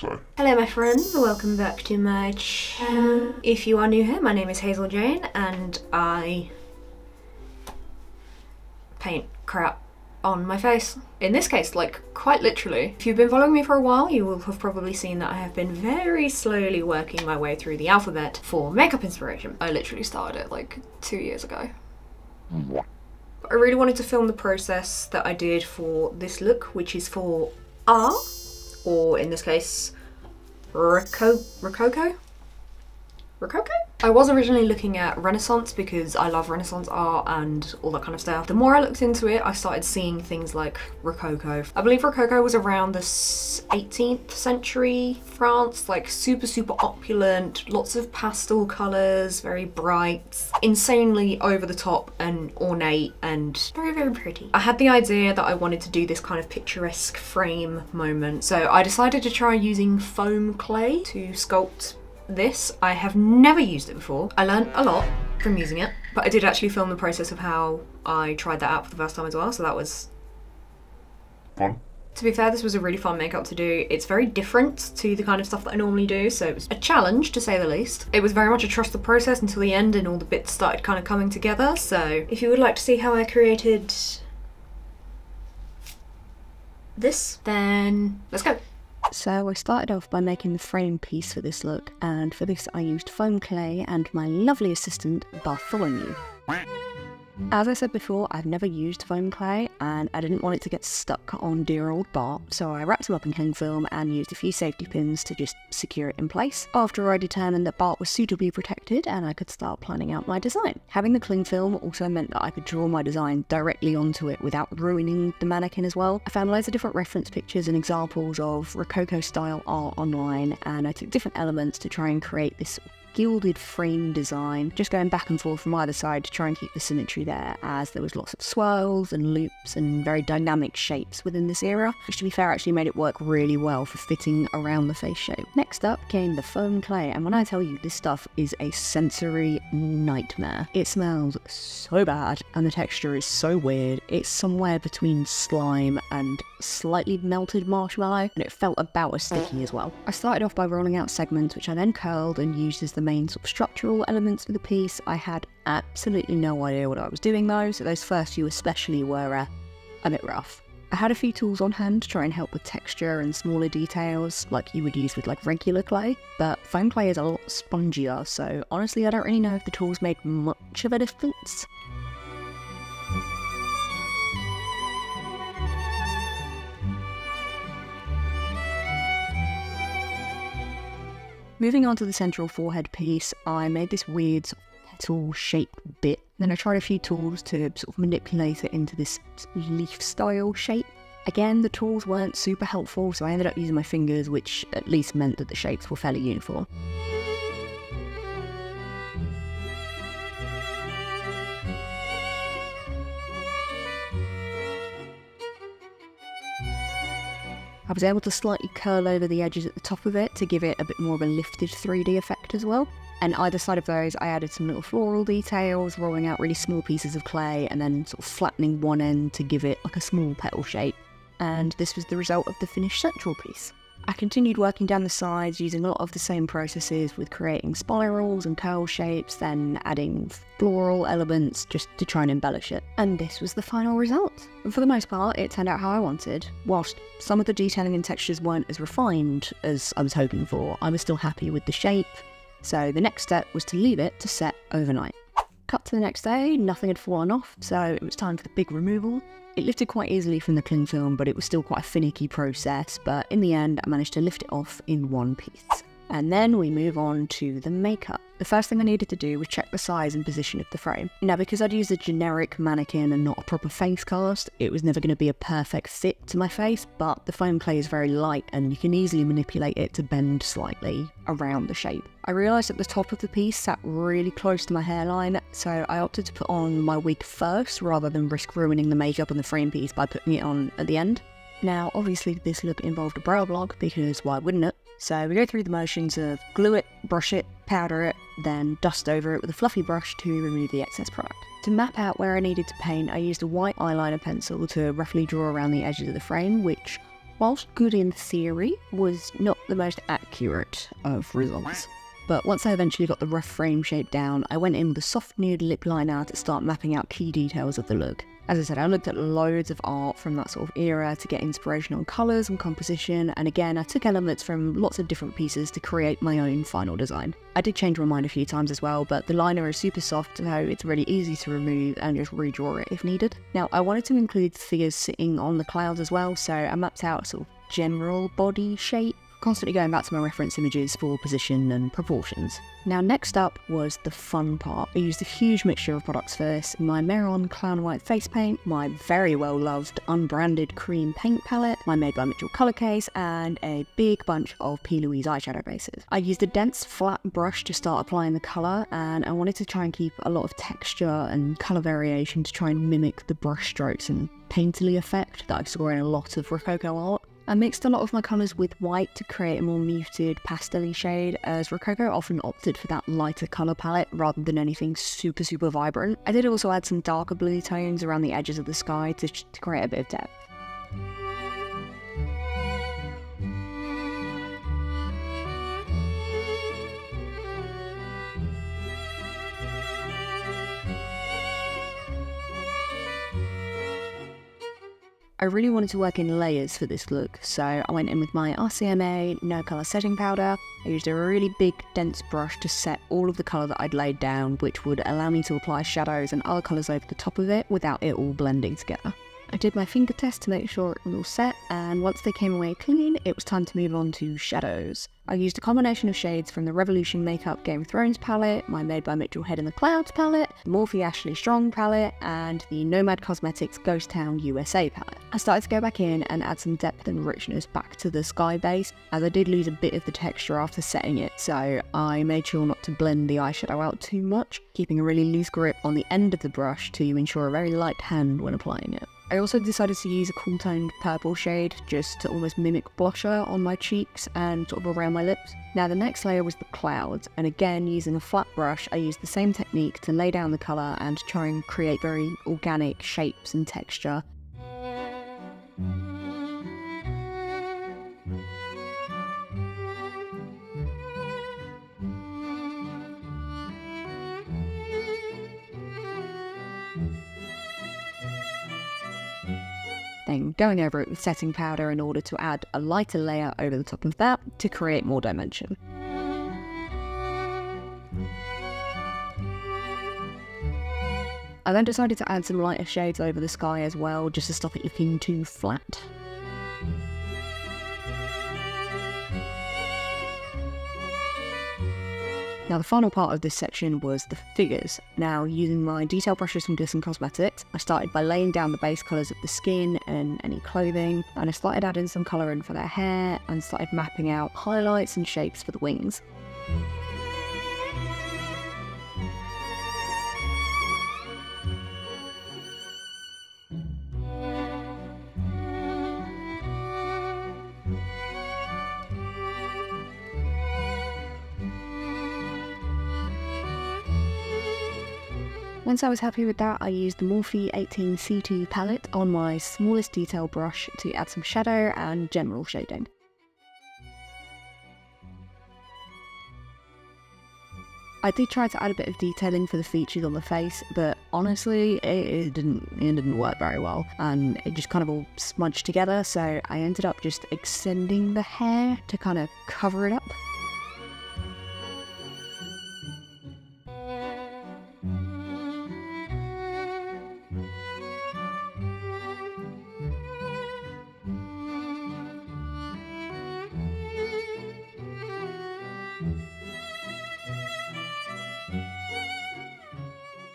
Hello my friends, welcome back to my channel. If you are new here, my name is Hazel Jane and I paint crap on my face. In this case, like quite literally. If you've been following me for a while, you will have probably seen that I have been very slowly working my way through the alphabet for makeup inspiration. I literally started it like two years ago. I really wanted to film the process that I did for this look, which is for R, or in this case, Rococo? Rococo? Rococo? I was originally looking at Renaissance because I love Renaissance art and all that kind of stuff. The more I looked into it, I started seeing things like Rococo. I believe Rococo was around the 18th century France, like super, super opulent, lots of pastel colours, very bright, insanely over the top and ornate and very, very pretty. I had the idea that I wanted to do this kind of picturesque frame moment, so I decided to try using foam clay to sculpt this. I have never used it before. I learned a lot from using it, but I did actually film the process of how I tried that out for the first time as well, so that was Fun. to be fair, this was a really fun makeup to do. It's very different to the kind of stuff that I normally do, so it was a challenge to say the least. It was very much a trust the process until the end and all the bits started kind of coming together, so if you would like to see how I created this, then let's go. So I started off by making the frame piece for this look, and for this I used foam clay and my lovely assistant Bartholomew. As I said before, I've never used foam clay and I didn't want it to get stuck on dear old Bart, so I wrapped him up in cling film and used a few safety pins to just secure it in place. After I determined that Bart was suitably protected and I could start planning out my design. Having the cling film also meant that I could draw my design directly onto it without ruining the mannequin as well. I found loads of different reference pictures and examples of Rococo style art online and I took different elements to try and create this gilded frame design, just going back and forth from either side to try and keep the symmetry there, as there was lots of swirls and loops and very dynamic shapes within this era, which to be fair actually made it work really well for fitting around the face shape. Next up came the foam clay, and when I tell you this stuff is a sensory nightmare, it smells so bad and the texture is so weird. It's somewhere between slime and slightly melted marshmallow, and it felt about as sticky as well. I started off by rolling out segments, which I then curled and used as the main sort of structural elements for the piece. I had absolutely no idea what I was doing though, so those first few especially were uh, a bit rough. I had a few tools on hand to try and help with texture and smaller details, like you would use with like regular clay, but foam clay is a lot spongier, so honestly I don't really know if the tools made much of a difference. Moving on to the central forehead piece, I made this weird petal shaped bit. Then I tried a few tools to sort of manipulate it into this leaf style shape. Again, the tools weren't super helpful, so I ended up using my fingers, which at least meant that the shapes were fairly uniform. I was able to slightly curl over the edges at the top of it to give it a bit more of a lifted 3D effect as well. And either side of those, I added some little floral details, rolling out really small pieces of clay and then sort of flattening one end to give it like a small petal shape. And this was the result of the finished central piece. I continued working down the sides using a lot of the same processes with creating spirals and curl shapes, then adding floral elements just to try and embellish it. And this was the final result. For the most part, it turned out how I wanted. Whilst some of the detailing and textures weren't as refined as I was hoping for, I was still happy with the shape. So the next step was to leave it to set overnight. Cut to the next day, nothing had fallen off, so it was time for the big removal. It lifted quite easily from the cling film, but it was still quite a finicky process, but in the end I managed to lift it off in one piece. And then we move on to the makeup. The first thing I needed to do was check the size and position of the frame. Now, because I'd used a generic mannequin and not a proper face cast, it was never going to be a perfect fit to my face, but the foam clay is very light and you can easily manipulate it to bend slightly around the shape. I realised that the top of the piece sat really close to my hairline, so I opted to put on my wig first rather than risk ruining the makeup on the frame piece by putting it on at the end. Now, obviously, this look involved a brow block because why wouldn't it? So we go through the motions of glue it, brush it, powder it, then dust over it with a fluffy brush to remove the excess product. To map out where I needed to paint, I used a white eyeliner pencil to roughly draw around the edges of the frame, which whilst good in theory, was not the most accurate of results. But once I eventually got the rough frame shape down, I went in with a soft nude lip liner to start mapping out key details of the look. As I said, I looked at loads of art from that sort of era to get inspiration on colours and composition, and again, I took elements from lots of different pieces to create my own final design. I did change my mind a few times as well, but the liner is super soft, so it's really easy to remove and just redraw it if needed. Now, I wanted to include figures sitting on the clouds as well, so I mapped out sort of general body shape constantly going back to my reference images for position and proportions. Now next up was the fun part. I used a huge mixture of products first, my Mehron Clown White face paint, my very well loved unbranded cream paint palette, my Made by Mitchell colour case, and a big bunch of P. Louise eyeshadow bases. I used a dense flat brush to start applying the colour and I wanted to try and keep a lot of texture and colour variation to try and mimic the brush strokes and painterly effect that I saw in a lot of Rococo art. I mixed a lot of my colours with white to create a more muted pastel shade, as Rococo often opted for that lighter colour palette rather than anything super super vibrant. I did also add some darker blue tones around the edges of the sky to, to create a bit of depth. I really wanted to work in layers for this look, so I went in with my RCMA no colour setting powder. I used a really big dense brush to set all of the colour that I'd laid down, which would allow me to apply shadows and other colours over the top of it without it all blending together. I did my finger test to make sure it was all set, and once they came away clean, it was time to move on to shadows. I used a combination of shades from the Revolution Makeup Game of Thrones palette, my Made by Mitchell Head in the Clouds palette, Morphe Ashley Strong palette, and the Nomad Cosmetics Ghost Town USA palette. I started to go back in and add some depth and richness back to the sky base, as I did lose a bit of the texture after setting it, so I made sure not to blend the eyeshadow out too much, keeping a really loose grip on the end of the brush to ensure a very light hand when applying it. I also decided to use a cool toned purple shade just to almost mimic blusher on my cheeks and sort of around my lips. Now the next layer was the clouds and again using a flat brush I used the same technique to lay down the colour and try and create very organic shapes and texture. Then going over it with setting powder in order to add a lighter layer over the top of that to create more dimension. I then decided to add some lighter shades over the sky as well, just to stop it looking too flat. Now the final part of this section was the figures. Now using my detail brushes from Glisten Cosmetics, I started by laying down the base colours of the skin and any clothing, and I started adding some colour in for their hair and started mapping out highlights and shapes for the wings. Once I was happy with that, I used the Morphe 18C2 palette on my smallest detail brush to add some shadow and general shading. I did try to add a bit of detailing for the features on the face, but honestly, it, didn't it didn't work very well, and it just kind of all smudged together. So I ended up just extending the hair to kind of cover it up.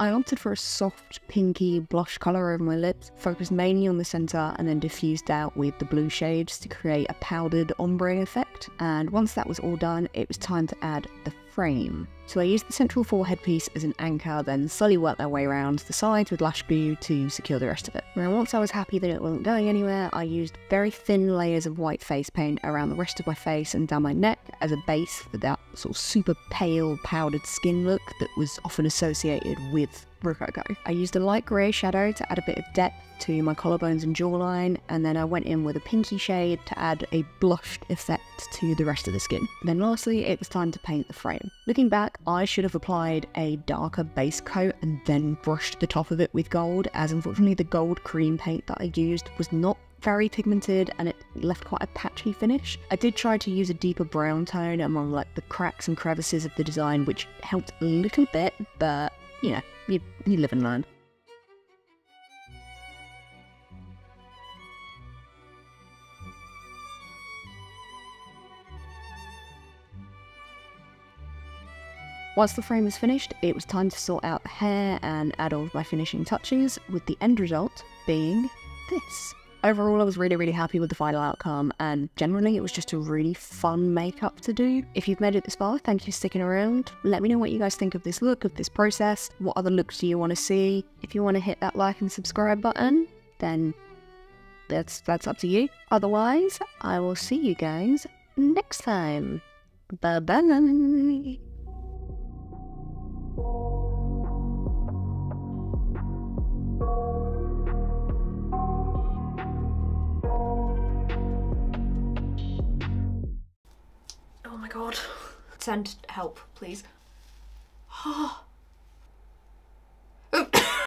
I opted for a soft pinky blush colour over my lips, focused mainly on the centre and then diffused out with the blue shades to create a powdered ombre effect. And once that was all done, it was time to add the frame. So I used the central forehead piece as an anchor, then slowly worked their way around the sides with lash glue to secure the rest of it. Now once I was happy that it wasn't going anywhere, I used very thin layers of white face paint around the rest of my face and down my neck as a base for that sort of super pale powdered skin look that was often associated with Rococo. I used a light grey shadow to add a bit of depth to my collarbones and jawline, and then I went in with a pinky shade to add a blushed effect to the rest of the skin. Then lastly, it was time to paint the frame. Looking back, I should have applied a darker base coat and then brushed the top of it with gold, as unfortunately the gold cream paint that I used was not very pigmented and it left quite a patchy finish. I did try to use a deeper brown tone among like the cracks and crevices of the design, which helped a little bit, but you know, you, you live and learn. Once the frame was finished, it was time to sort out the hair and add all of my finishing touches, with the end result being this. Overall, I was really, really happy with the final outcome, and generally, it was just a really fun makeup to do. If you've made it this far, thank you for sticking around. Let me know what you guys think of this look, of this process. What other looks do you want to see? If you want to hit that like and subscribe button, then that's that's up to you. Otherwise, I will see you guys next time. Bye bye. God. Send help, please. Oh,